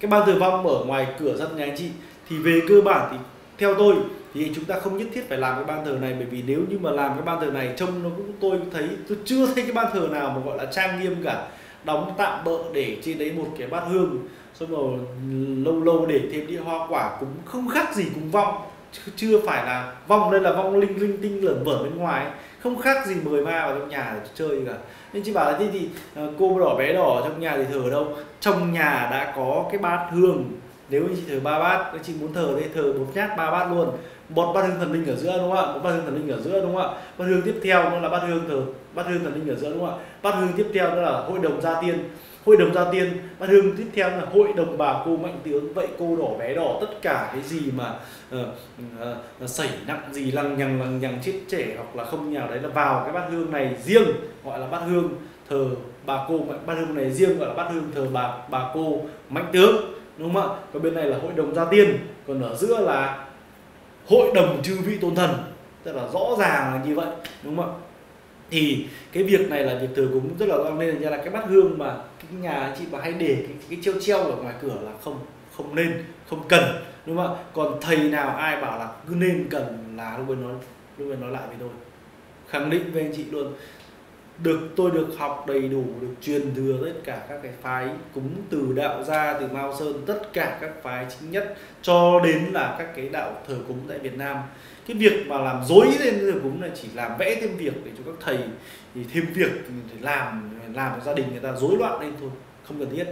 cái ban thờ vong ở ngoài cửa sân nhà anh chị, thì về cơ bản thì theo tôi thì chúng ta không nhất thiết phải làm cái ban thờ này, bởi vì nếu như mà làm cái ban thờ này trông nó cũng tôi thấy, tôi chưa thấy cái ban thờ nào mà gọi là trang nghiêm cả. Đóng tạm bợ để trên đấy một cái bát hương, xong rồi lâu lâu để thêm đĩa hoa quả, cũng không khác gì cùng vong chưa phải là vong đây là vong linh linh tinh lởn vởn bên ngoài không khác gì mời ma vào trong nhà để chơi cả. Nên chị bảo là, thế thì ờ, cô đỏ bé đỏ trong nhà thì thờ ở đâu? Trong nhà đã có cái bát hương. Nếu như chị thờ ba bát, nếu chị muốn thờ thì thờ một nhát ba bát luôn. Một bát hương thần linh ở giữa đúng không ạ? Một bát hương thần linh ở giữa đúng không ạ? Bát hương tiếp theo nó là bát hương thờ, bát hương thần linh ở giữa đúng không ạ? Bát hương tiếp theo đó là hội đồng gia tiên hội đồng gia tiên. Bát hương tiếp theo là hội đồng bà cô mạnh tướng. Vậy cô đỏ bé đỏ tất cả cái gì mà uh, uh, sẩy nặng gì lằng nhằng lằng nhằng chết trẻ hoặc là không nhào đấy là vào cái bát hương này riêng gọi là bát hương thờ bà cô bát hương này riêng gọi là bát hương thờ bà bà cô mạnh tướng đúng không ạ? Còn bên này là hội đồng gia tiên. Còn ở giữa là hội đồng chư vị tôn thần. Tức là rõ ràng là như vậy đúng không ạ? Thì cái việc này là việc thờ cúng rất là quan nên là cái bát hương mà cái nhà chị mà hay để cái, cái treo treo ở ngoài cửa là không không nên không cần đúng không ạ? Còn thầy nào ai bảo là cứ nên cần là lúc ấy nói lúc ấy nói lại với tôi. Khẳng định với anh chị luôn được, tôi được học đầy đủ, được truyền thừa tất cả các cái phái cúng từ đạo gia từ mao sơn, tất cả các phái chính nhất, cho đến là các cái đạo thờ cúng tại việt nam. Cái việc mà làm dối lên thờ cúng là chỉ làm vẽ thêm việc để cho các thầy, thì thêm việc để làm làm gia đình người ta rối loạn lên thôi, không cần thiết.